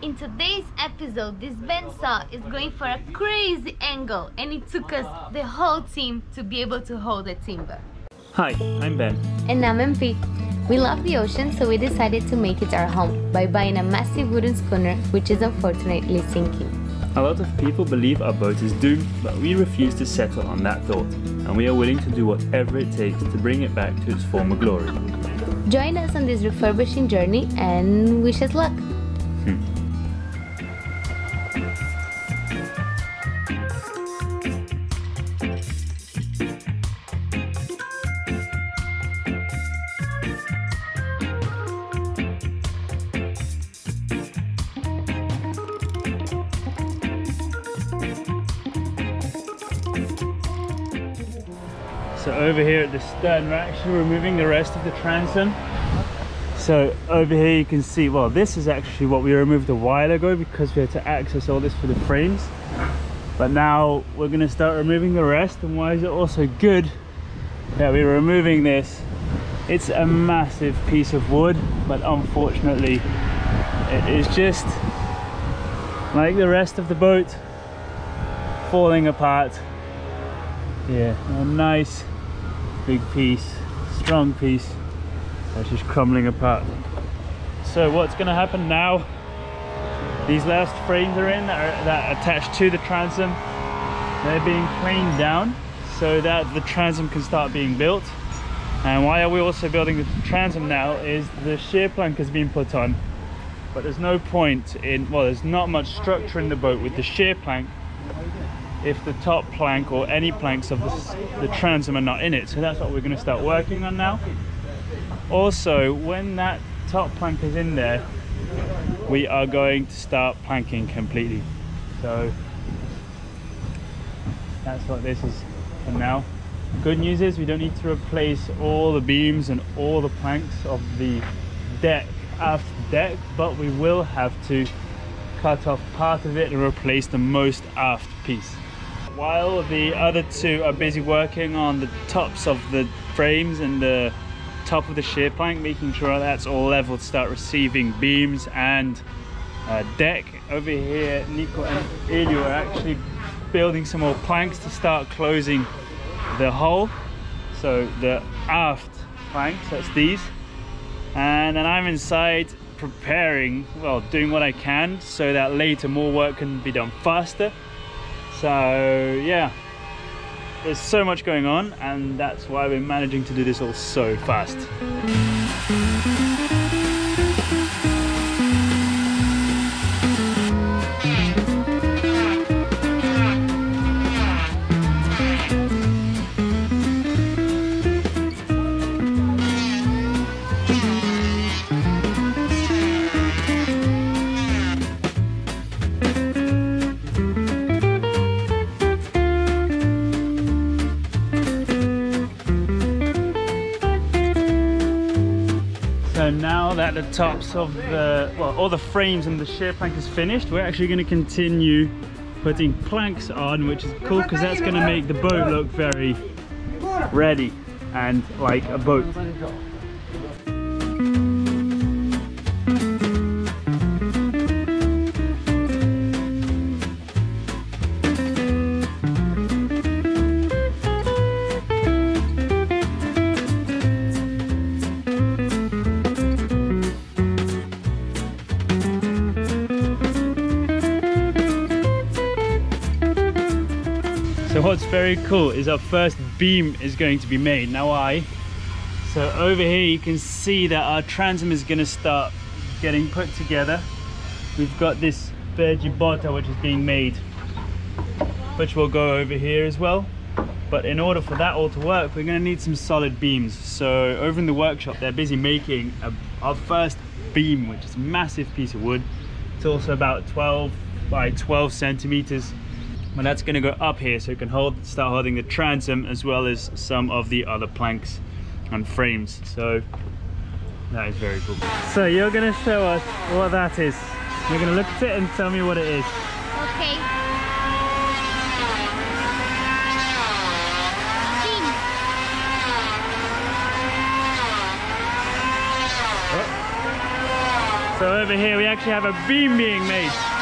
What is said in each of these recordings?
In today's episode, this bandsaw is going for a crazy angle and it took us the whole team to be able to hold the timber. Hi, I'm Ben. And I'm MP. We love the ocean, so we decided to make it our home by buying a massive wooden schooner, which is unfortunately sinking. A lot of people believe our boat is doomed, but we refuse to settle on that thought, and we are willing to do whatever it takes to bring it back to its former glory. Join us on this refurbishing journey and wish us luck. So over here at the stern, we're actually removing the rest of the transom. So over here you can see, well, this is actually what we removed a while ago because we had to access all this for the frames. But now we're gonna start removing the rest. And why is it also good that we're removing this? It's a massive piece of wood, but unfortunately, it is just like the rest of the boat falling apart. Yeah, a nice big piece, strong piece that's just crumbling apart. So what's going to happen now, these last frames are in that are, that attached to the transom. They're being planed down so that the transom can start being built. And why are we also building the transom now is the shear plank has been put on, but there's no point in, well, there's not much structure in the boat with the shear plank if the top plank or any planks of the, the transom are not in it. So that's what we're going to start working on now. Also, when that top plank is in there, we are going to start planking completely. So that's what this is for now. Good news is we don't need to replace all the beams and all the planks of the deck, aft deck, but we will have to cut off part of it and replace the most aft piece while the other two are busy working on the tops of the frames and the top of the shear plank making sure that's all level to start receiving beams and uh, deck. Over here Nico and Elio are actually building some more planks to start closing the hull. So the aft planks that's these. And then I'm inside preparing well doing what I can so that later more work can be done faster so yeah, there's so much going on and that's why we're managing to do this all so fast. The tops of the, well, all the frames and the shear plank is finished, we're actually going to continue putting planks on, which is cool because that's going to make the boat look very ready and like a boat. So what's very cool is our first beam is going to be made. Now I, So over here you can see that our transom is going to start getting put together. We've got this bergibotta which is being made, which will go over here as well. But in order for that all to work, we're going to need some solid beams. So over in the workshop, they're busy making a, our first beam, which is a massive piece of wood. It's also about 12 by 12 centimeters but that's going to go up here so it can hold start holding the transom as well as some of the other planks and frames. So that is very cool. So you're going to show us what that is. You're going to look at it and tell me what it is. Okay. Oh. So over here we actually have a beam being made.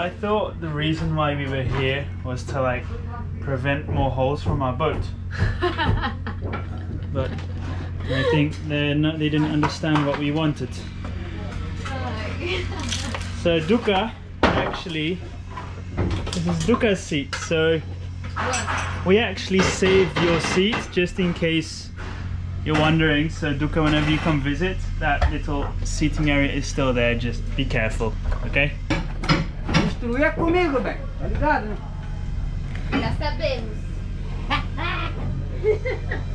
I thought the reason why we were here was to like prevent more holes from our boat. but I think they're not, they didn't understand what we wanted. So Duka, actually, this is Duka's seat. So we actually saved your seat just in case you're wondering. So Duka, whenever you come visit, that little seating area is still there. Just be careful, okay? Instruía comigo, bem. Tá ligado, né? Já sabemos.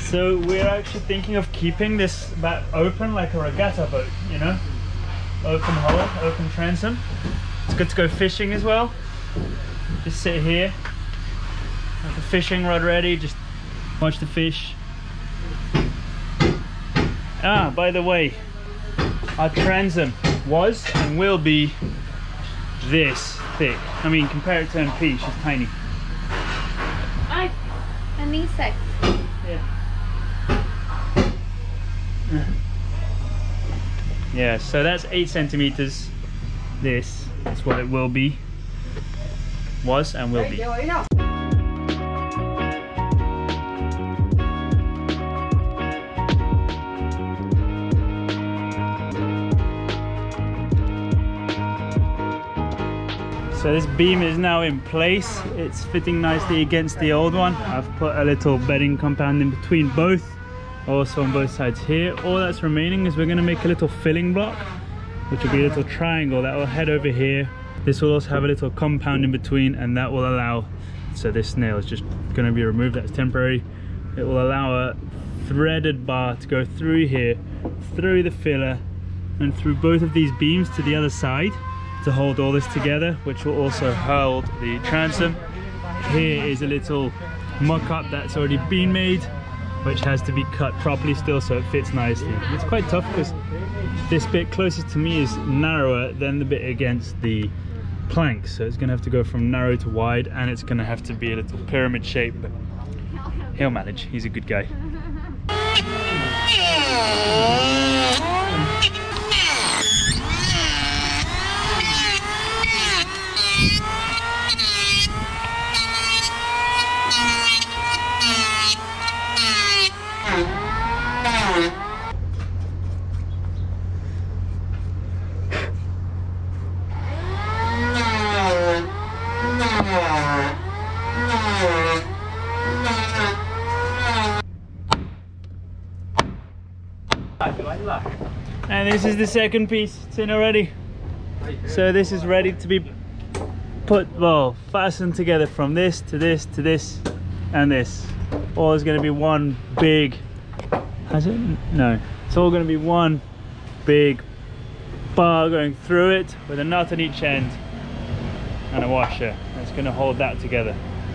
So we're actually thinking of keeping this back open like a regatta boat, you know? Open hull, open transom. It's good to go fishing as well. Just sit here, have the fishing rod ready, just watch the fish. Ah, by the way, our transom was and will be this thick. I mean, compare it to MP, she's tiny. Ai, an insect. Yeah. Yeah, so that's eight centimeters. This is what it will be. Was and will be. So this beam is now in place. It's fitting nicely against the old one. I've put a little bedding compound in between both, also on both sides here. All that's remaining is we're gonna make a little filling block, which will be a little triangle that will head over here. This will also have a little compound in between and that will allow, so this nail is just gonna be removed, that's temporary. It will allow a threaded bar to go through here, through the filler, and through both of these beams to the other side to hold all this together which will also hold the transom. Here is a little mock-up that's already been made which has to be cut properly still so it fits nicely. It's quite tough because this bit closest to me is narrower than the bit against the plank. So it's gonna have to go from narrow to wide and it's gonna have to be a little pyramid shape. But he'll manage. He's a good guy is the second piece, it's in already. So this is ready to be put, well, fastened together from this to this to this and this. All is gonna be one big, has it? No, it's all gonna be one big bar going through it with a nut on each end and a washer. that's gonna hold that together.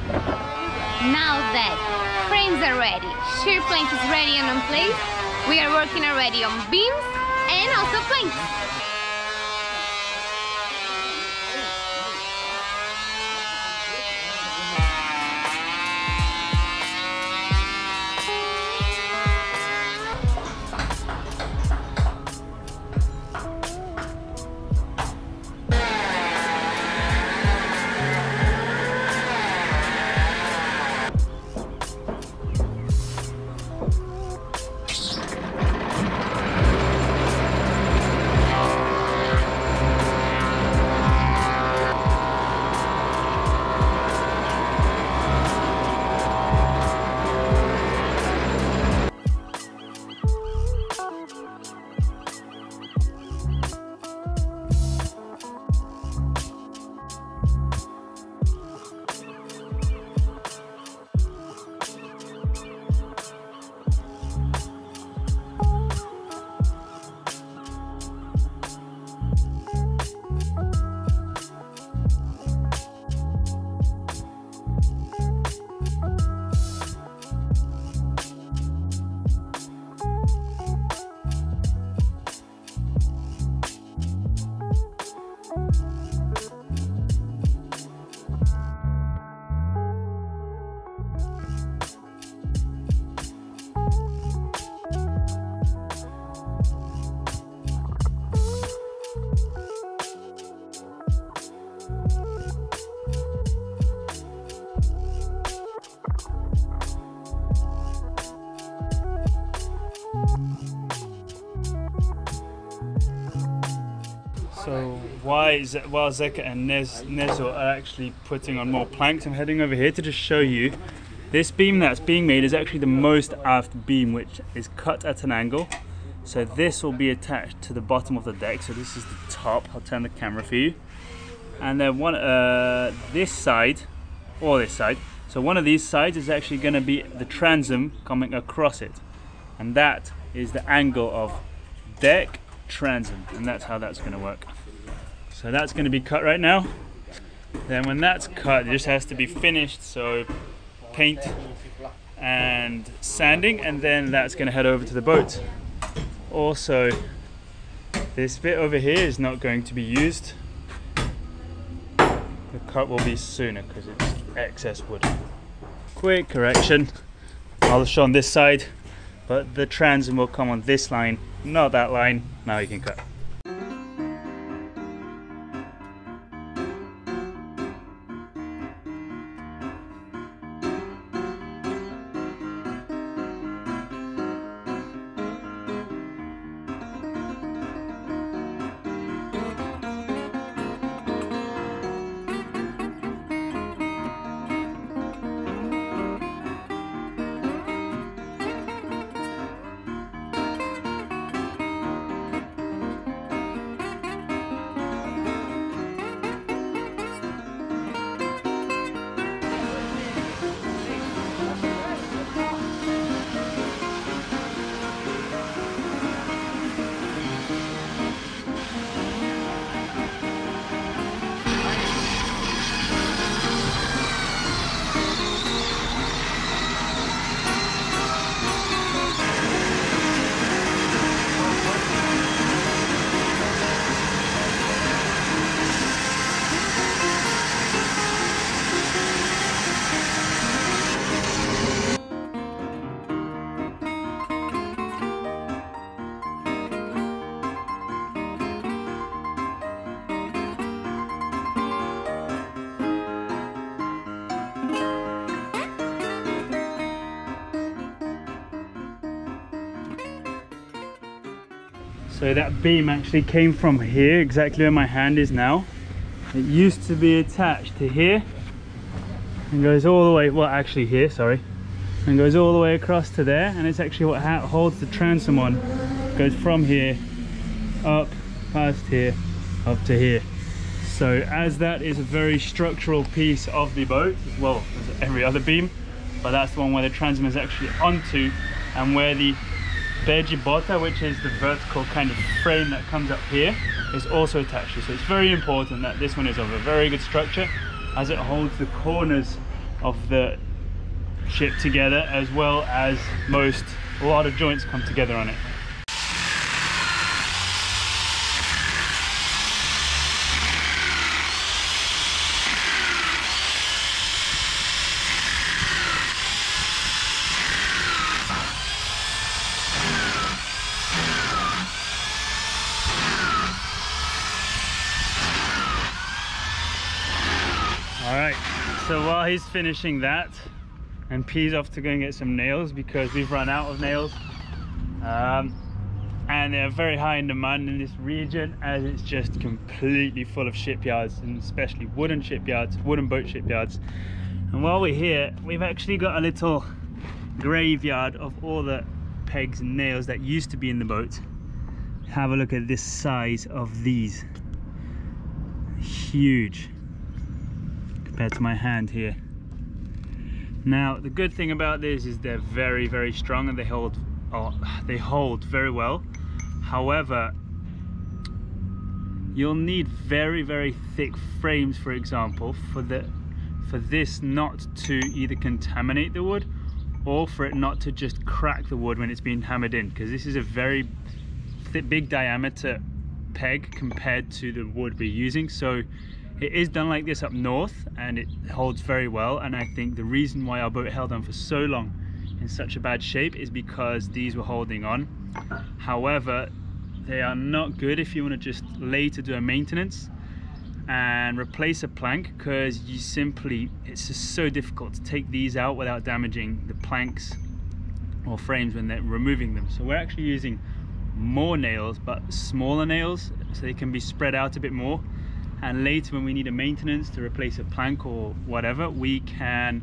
Now that frames are ready, shear plank is ready and on place, we are working already on beams and also planks. While Zeka and Nez, Nezo are actually putting on more planks, I'm heading over here to just show you this beam that's being made is actually the most aft beam which is cut at an angle. So this will be attached to the bottom of the deck. So this is the top. I'll turn the camera for you. And then one uh, this side or this side. So one of these sides is actually going to be the transom coming across it. And that is the angle of deck transom and that's how that's going to work so that's going to be cut right now. Then when that's cut it just has to be finished so paint and sanding and then that's going to head over to the boat. Also this bit over here is not going to be used. The cut will be sooner because it's excess wood. Quick correction. I'll show on this side but the transom will come on this line not that line. Now you can cut So that beam actually came from here, exactly where my hand is now. It used to be attached to here and goes all the way, well actually here, sorry, and goes all the way across to there and it's actually what holds the transom on. Goes from here, up, past here, up to here. So as that is a very structural piece of the boat, well as every other beam, but that's the one where the transom is actually onto and where the Bergibota, which is the vertical kind of frame that comes up here, is also attached to. So it's very important that this one is of a very good structure as it holds the corners of the ship together as well as most, a lot of joints come together on it. All right, so while he's finishing that, MP's off to go and get some nails because we've run out of nails. Um, and they're very high in demand in this region as it's just completely full of shipyards and especially wooden shipyards, wooden boat shipyards. And while we're here, we've actually got a little graveyard of all the pegs and nails that used to be in the boat. Have a look at this size of these. Huge compared to my hand here. Now the good thing about this is they're very very strong and they hold oh, they hold very well. However, you'll need very very thick frames for example for the for this not to either contaminate the wood or for it not to just crack the wood when it's being hammered in because this is a very big diameter peg compared to the wood we're using so it is done like this up north and it holds very well and I think the reason why our boat held on for so long in such a bad shape is because these were holding on. However, they are not good if you want to just later do a maintenance and replace a plank because you simply, it's just so difficult to take these out without damaging the planks or frames when they're removing them. So we're actually using more nails but smaller nails so they can be spread out a bit more and later when we need a maintenance to replace a plank or whatever we can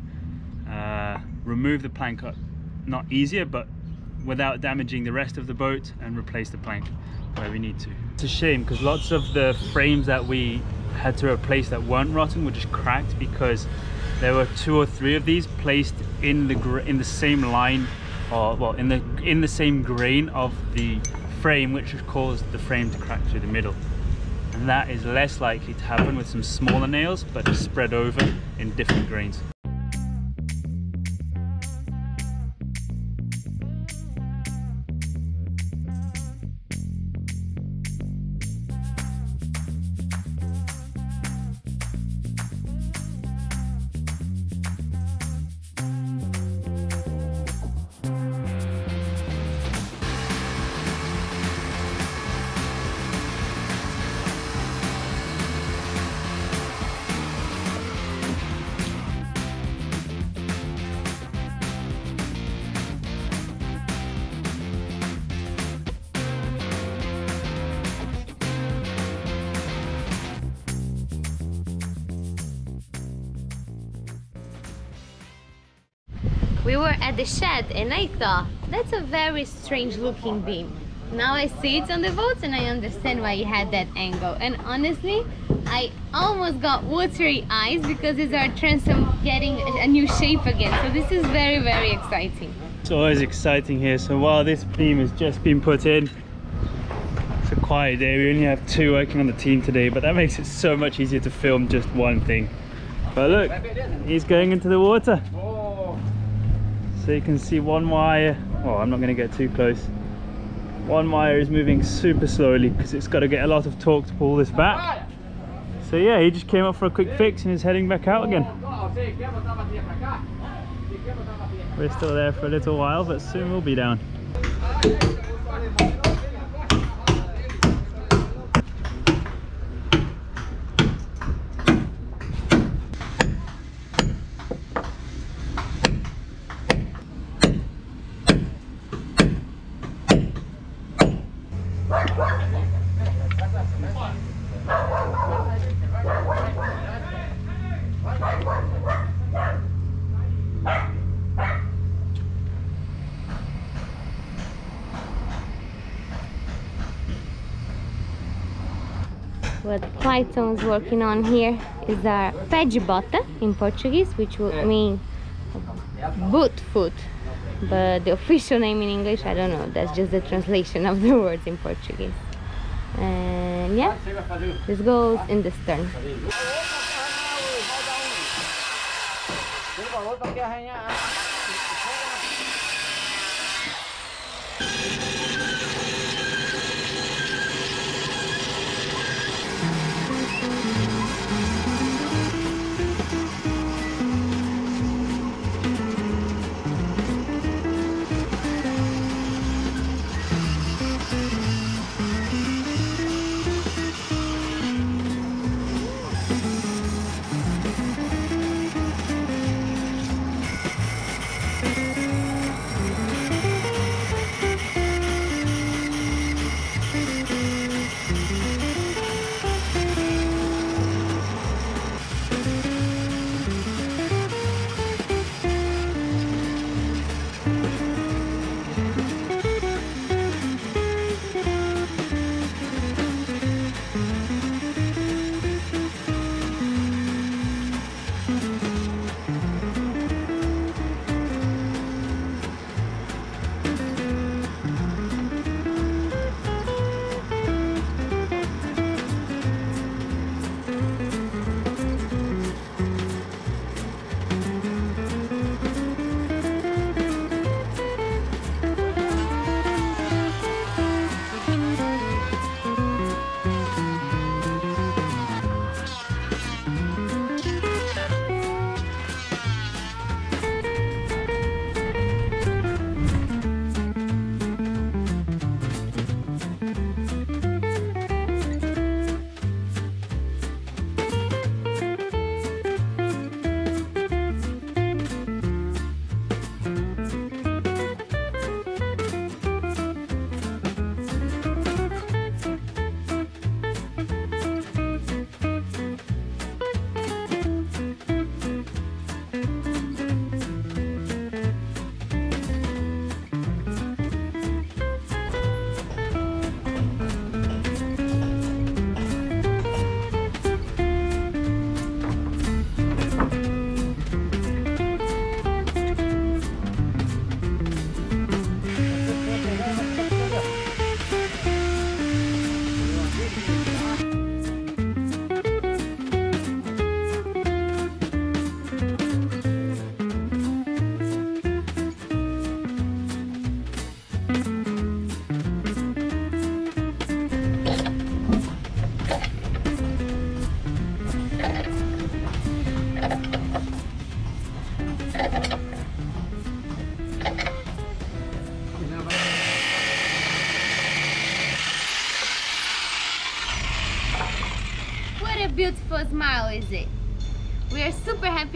uh, remove the plank up not easier but without damaging the rest of the boat and replace the plank where we need to. It's a shame because lots of the frames that we had to replace that weren't rotten were just cracked because there were two or three of these placed in the in the same line or well in the in the same grain of the frame which caused the frame to crack through the middle and that is less likely to happen with some smaller nails but spread over in different grains at the shed and I thought, that's a very strange looking beam. Now I see it on the boat and I understand why you had that angle. And honestly, I almost got watery eyes because it's our transom getting a new shape again. So this is very, very exciting. It's always exciting here. So while this beam has just been put in, it's a quiet day. We only have two working on the team today, but that makes it so much easier to film just one thing. But look, he's going into the water. So you can see one wire. Oh, I'm not going to get too close. One wire is moving super slowly because it's got to get a lot of torque to pull this back. So yeah, he just came up for a quick fix and is heading back out again. We're still there for a little while, but soon we'll be down. What Clayton's working on here is our pé de bota in Portuguese, which would mean boot foot. But the official name in English, I don't know. That's just the translation of the words in Portuguese. And yeah, Você vai fazer o... this goes in the stern.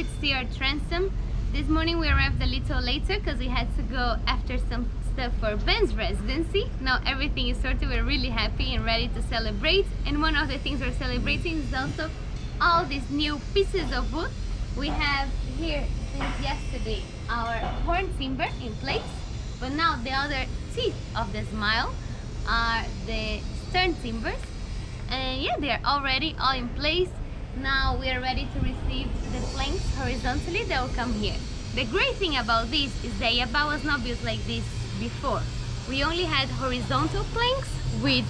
See our transom. This morning we arrived a little later because we had to go after some stuff for Ben's residency. Now everything is sorted, we're really happy and ready to celebrate. And one of the things we're celebrating is also all these new pieces of wood. We have here since yesterday our horn timber in place, but now the other teeth of the smile are the stern timbers. And yeah, they are already all in place. Now we are ready to receive the planks horizontally they will come here. The great thing about this is that Yabá was not built like this before. We only had horizontal planks with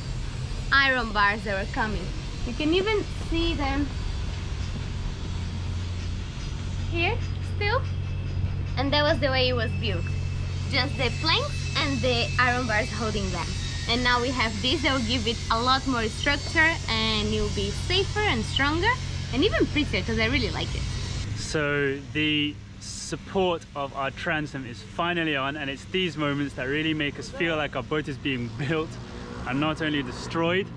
iron bars that were coming. You can even see them here still. And that was the way it was built. Just the planks and the iron bars holding them. And now we have this that will give it a lot more structure and it will be safer and stronger and even prettier because I really like it. So the support of our transom is finally on and it's these moments that really make us feel like our boat is being built and not only destroyed.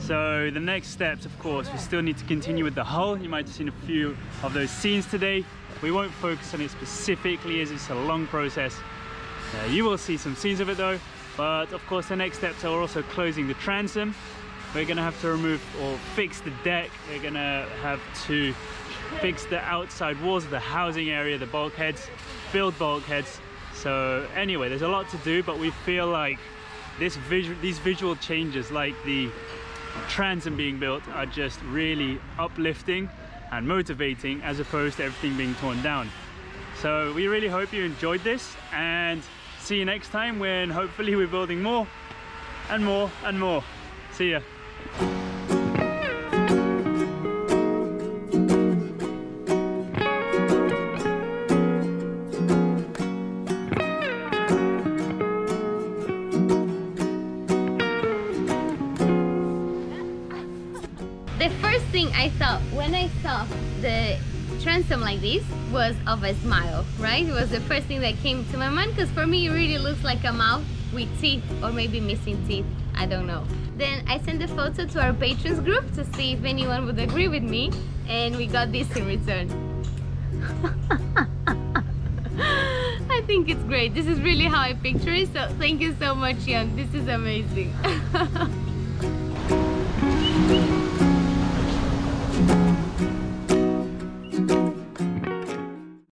So the next steps, of course, we still need to continue with the hull. You might have seen a few of those scenes today. We won't focus on it specifically as it's a long process. Uh, you will see some scenes of it though. But of course the next steps are also closing the transom. We're gonna have to remove or fix the deck. We're gonna have to fix the outside walls of the housing area, the bulkheads, build bulkheads. So anyway, there's a lot to do, but we feel like this visual, these visual changes like the transom being built are just really uplifting and motivating as opposed to everything being torn down. So we really hope you enjoyed this and see you next time when hopefully we're building more and more and more. See ya. The first thing I thought when I saw the transom like this was of a smile, right? It was the first thing that came to my mind because for me it really looks like a mouth with teeth or maybe missing teeth, I don't know. Then I sent the photo to our patrons group to see if anyone would agree with me and we got this in return. I think it's great. This is really how I picture it, so thank you so much, Jan. This is amazing.